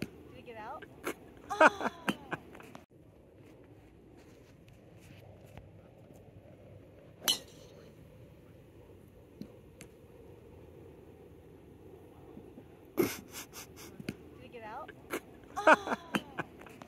Did it get out? Oh. Did it get out? Oh.